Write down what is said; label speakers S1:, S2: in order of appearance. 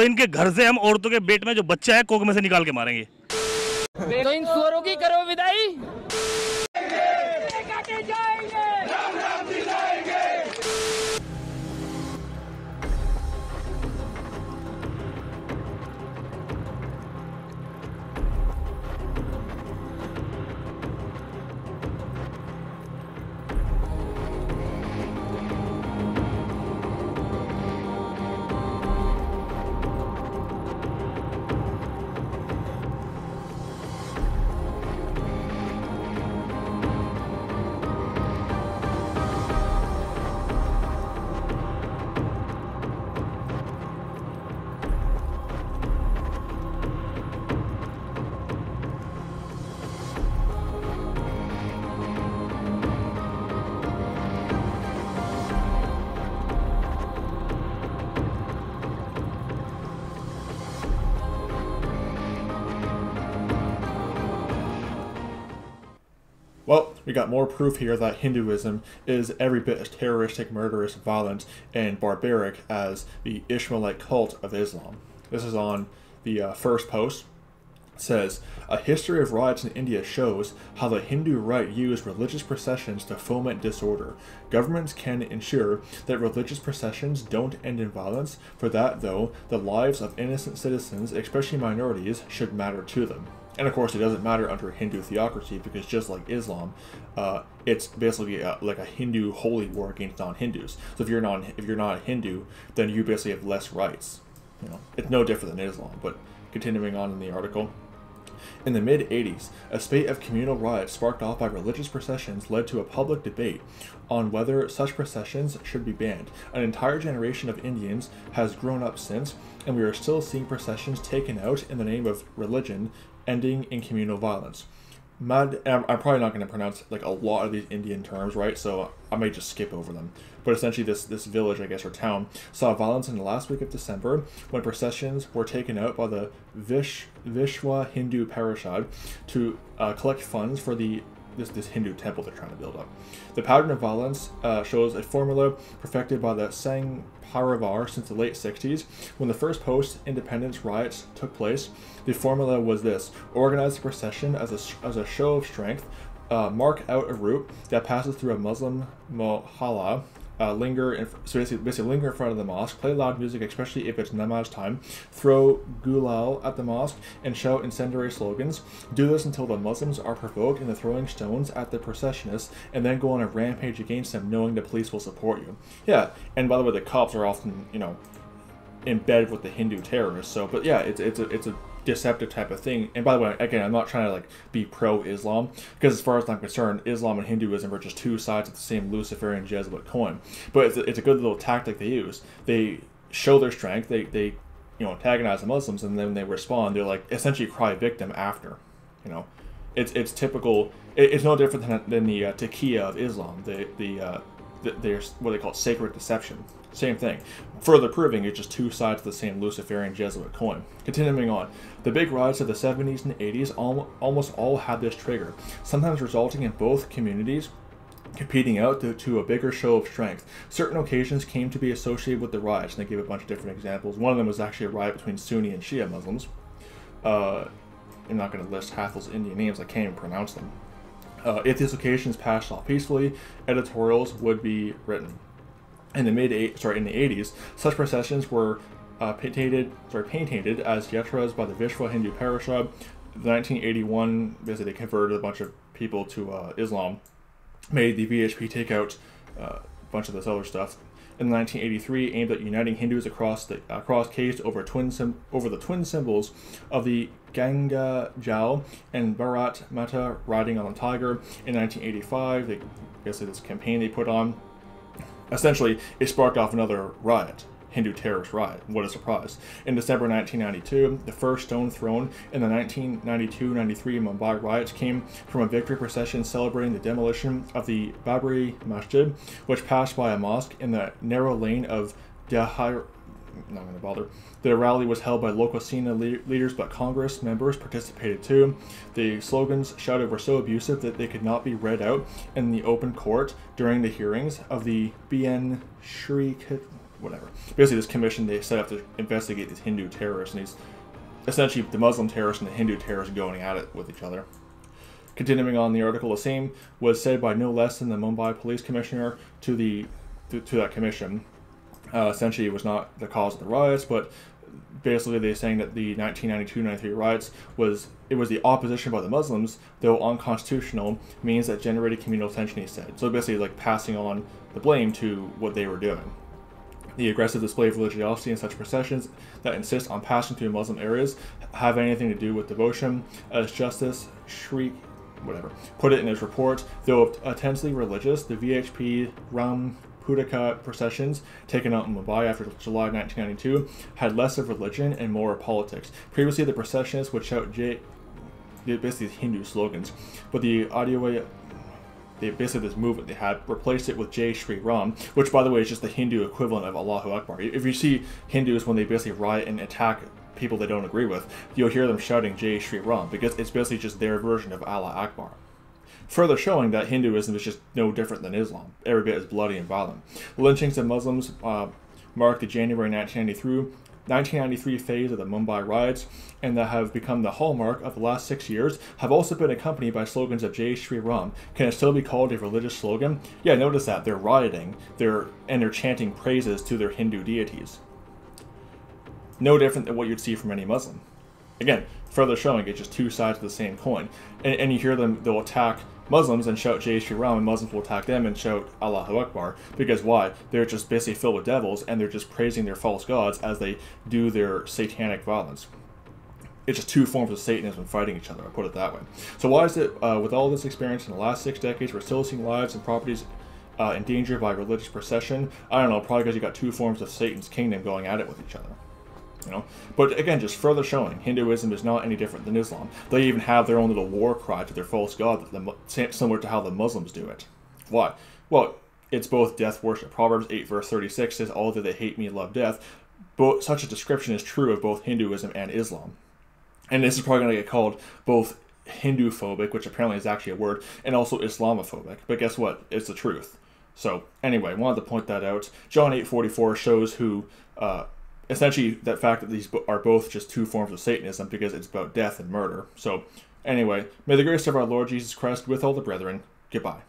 S1: तो इनके घर से हम औरतों के बेट में जो बच्चा है, कोक में से निकाल के मारेंगे।
S2: तो इन सुअरों की करो विदाई।
S3: Well, we got more proof here that Hinduism is every bit as terroristic, murderous, violent, and barbaric as the Ishmaelite cult of Islam. This is on the uh, first post. Says a history of riots in India shows how the Hindu right used religious processions to foment disorder. Governments can ensure that religious processions don't end in violence. For that, though, the lives of innocent citizens, especially minorities, should matter to them. And of course, it doesn't matter under Hindu theocracy because just like Islam, uh, it's basically a, like a Hindu holy war against non-Hindus. So if you're not if you're not a Hindu, then you basically have less rights. You know, it's no different than Islam. But continuing on in the article. In the mid 80s, a spate of communal riots sparked off by religious processions led to a public debate on whether such processions should be banned. An entire generation of Indians has grown up since, and we are still seeing processions taken out in the name of religion, ending in communal violence. Mad, I'm probably not going to pronounce like a lot of these Indian terms, right? So I may just skip over them. But essentially, this this village, I guess, or town, saw violence in the last week of December when processions were taken out by the Vish Vishwa Hindu Parishad to uh, collect funds for the this this Hindu temple they're trying to build up. The pattern of violence uh, shows a formula perfected by the Sangh Parivar since the late 60s. When the first post-independence riots took place, the formula was this: organize the procession as a as a show of strength, uh, mark out a route that passes through a Muslim mohalla, uh, linger in, so basically, basically linger in front of the mosque, play loud music, especially if it's namaz time, throw gulal at the mosque, and shout incendiary slogans. Do this until the Muslims are provoked into throwing stones at the processionists, and then go on a rampage against them, knowing the police will support you. Yeah, and by the way, the cops are often, you know, embedded with the Hindu terrorists. So, but yeah, it's it's a it's a deceptive type of thing. And by the way, again, I'm not trying to like be pro-Islam because as far as I'm concerned, Islam and Hinduism are just two sides of the same Luciferian Jesuit coin. But it's a, it's a good little tactic they use. They show their strength. They they you know antagonize the Muslims, and then they respond, they're like essentially cry victim after. You know, it's it's typical. It, it's no different than, than the uh, taqiyya of Islam. The the uh, th- there's what they call sacred deception. Same thing. Further proving it's just two sides of the same Luciferian Jesuit coin. Continuing on, the big riots of the 70s and 80s al- almost all had this trigger, sometimes resulting in both communities competing out to, to a bigger show of strength. Certain occasions came to be associated with the riots, and they gave a bunch of different examples. One of them was actually a riot between Sunni and Shia Muslims. Uh, I'm not going to list half those Indian names, I can't even pronounce them. Uh, if these occasions passed off peacefully, editorials would be written. In the mid eight, sorry, in the 80s, such processions were uh, painted, sorry, painted as yatras by the Vishwa Hindu Parishad. The 1981, basically, they converted a bunch of people to uh, Islam, made the VHP take out uh, a bunch of this other stuff. In 1983, aimed at uniting Hindus across the across caste over twin over the twin symbols of the Ganga Jal and Bharat Mata riding on a tiger. In 1985, they basically this campaign they put on Essentially, it sparked off another riot, Hindu terrorist riot. What a surprise. In December 1992, the first stone thrown in the 1992-93 Mumbai riots came from a victory procession celebrating the demolition of the Babri Masjid, which passed by a mosque in the narrow lane of Dahir not going to bother. The rally was held by local Sena le- leaders, but Congress members participated too. The slogans shouted were so abusive that they could not be read out in the open court during the hearings of the BN Shri, whatever. Basically, this commission they set up to investigate these Hindu terrorists, and these essentially the Muslim terrorists and the Hindu terrorists going at it with each other. Continuing on the article, the same was said by no less than the Mumbai police commissioner to the to, to that commission. Uh, essentially, it was not the cause of the riots, but basically they're saying that the 1992-93 riots was it was the opposition by the Muslims, though unconstitutional, means that generated communal tension. He said so. Basically, like passing on the blame to what they were doing. The aggressive display of religiosity in such processions that insist on passing through Muslim areas have anything to do with devotion, as Justice Shriek whatever, put it in his report. Though intensely religious, the VHP Ram Paduka processions taken out in Mumbai after July 1992 had less of religion and more of politics. Previously, the processionists would shout J, basically Hindu slogans, but the audio they basically this movement they had replaced it with Jai Shri Ram, which by the way is just the Hindu equivalent of Allahu Akbar. If you see Hindus when they basically riot and attack people they don't agree with, you'll hear them shouting Jai Shri Ram because it's basically just their version of Allah Akbar further showing that Hinduism is just no different than Islam, every bit as bloody and violent. Lynchings of Muslims uh, marked the January 1993 1993 phase of the Mumbai riots, and that have become the hallmark of the last six years, have also been accompanied by slogans of Jai Shri Ram. Can it still be called a religious slogan? Yeah, notice that they're rioting, they're and they're chanting praises to their Hindu deities. No different than what you'd see from any Muslim. Again, further showing it's just two sides of the same coin. And, and you hear them, they'll attack Muslims and shout Jai Shri Ram, and Muslims will attack them and shout Allahu Akbar. Because why? They're just basically filled with devils, and they're just praising their false gods as they do their satanic violence. It's just two forms of Satanism fighting each other, I'll put it that way. So why is it, uh, with all this experience in the last six decades, we're still seeing lives and properties uh, endangered by religious procession? I don't know, probably because you got two forms of Satan's kingdom going at it with each other. You know, but again, just further showing Hinduism is not any different than Islam. They even have their own little war cry to their false god, similar to how the Muslims do it. Why? Well, it's both death worship. Proverbs 8 verse 36 says, "All that they hate me love death." But such a description is true of both Hinduism and Islam. And this is probably going to get called both Hindu phobic, which apparently is actually a word, and also Islamophobic. But guess what? It's the truth. So anyway, wanted to point that out. John 8:44 shows who uh, essentially that fact that these are both just two forms of Satanism because it's about death and murder. So, anyway, may the grace of our Lord Jesus Christ with all the brethren. Goodbye.